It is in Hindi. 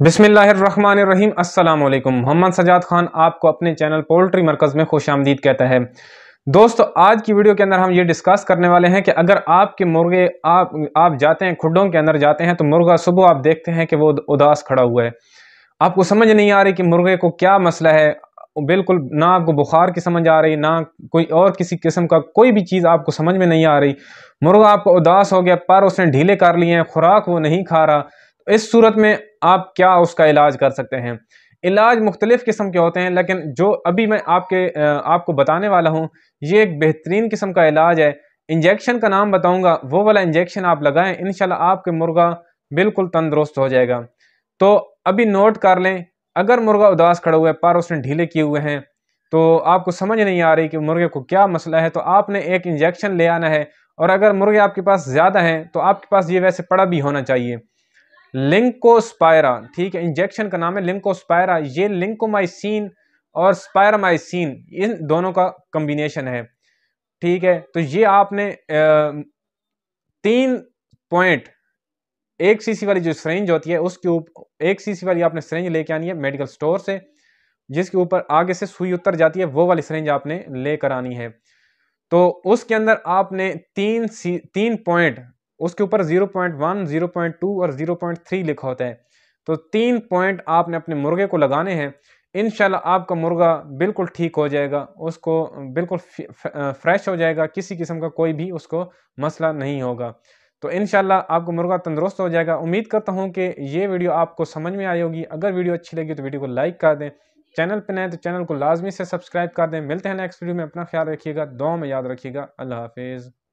बिसमीम अस्सलाम मोहम्मद सजाद खान आपको अपने चैनल पोल्ट्री मरकज़ में खुश आमदीद कहता है। दोस्तों, आज की वीडियो के अंदर हम ये डिस्कस करने वाले हैं कि अगर आपके मुर्गे, आप आप जाते हैं खुडों के अंदर जाते हैं तो मुर्गा सुबह आप देखते हैं कि वो उदास खड़ा हुआ है। आपको समझ नहीं आ रही कि मुर्गे को क्या मसला है। बिल्कुल ना आपको बुखार की समझ आ रही, ना कोई और किसी किस्म का कोई भी चीज़ आपको समझ में नहीं आ रही। मुर्गा आपको उदास हो गया, पर उसने ढीले कर लिए हैं, खुराक वो नहीं खा रहा। इस सूरत में आप क्या उसका इलाज कर सकते हैं? इलाज मुख्तलिफ़ किस्म के होते हैं, लेकिन जो अभी मैं आपके आपको बताने वाला हूँ, ये एक बेहतरीन किस्म का इलाज है। इंजेक्शन का नाम बताऊँगा, वो वाला इंजेक्शन आप लगाएँ इन आपके मुर्गा बिल्कुल तंदुरुस्त हो जाएगा। तो अभी नोट कर लें, अगर मुर्गा उदास खड़ा हुआ है, पर उसने ढीले किए हुए हैं तो आपको समझ नहीं आ रही कि मुर्गे को क्या मसला है तो आपने एक इंजेक्शन ले आना है, और अगर मुर्गे आपके पास ज़्यादा हैं तो आपके पास ये वैसे पड़ा भी होना चाहिए। लिंकोस्पायरा, ठीक है? इंजेक्शन का नाम है लिंकोस्पायरा। ये लिंकोमाइसिन और स्पायरामाइसिन, इन दोनों का कम्बिनेशन है, ठीक है? तो ये आपने तीन पॉइंट एक सीसी वाली जो सरेंज होती है, उसके ऊपर एक सीसी वाली आपने सरेंज लेके आनी है मेडिकल स्टोर से, जिसके ऊपर आगे से सुई उतर जाती है, वो वाली सरेंज आपने लेकर आनी है। तो उसके अंदर आपने तीन सी, तीन पॉइंट उसके ऊपर 0.1, 0.2 और 0.3 लिखा होता है। तो तीन पॉइंट आपने अपने मुर्गे को लगाने हैं। इन आपका मुर्गा बिल्कुल ठीक हो जाएगा उसको बिल्कुल फ्रेश हो जाएगा किसी किस्म का कोई भी उसको मसला नहीं होगा। तो इन आपको मुर्गा तंदुरुस्त हो जाएगा। उम्मीद करता हूँ कि ये वीडियो आपको समझ में आई होगी। अगर वीडियो अच्छी लगी तो वीडियो को लाइक कर दें। चैनल पर नए तो चैनल को लाजमी से सब्सक्राइब कर दें। मिलते हैं नेक्स्ट वीडियो में। अपना ख्याल रखिएगा। दो में याद रखिएगा। अल्लाह हाफिज़।